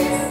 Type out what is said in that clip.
Yes.